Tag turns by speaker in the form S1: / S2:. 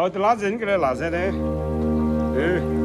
S1: 好，就拉人过来拿噻的，嗯。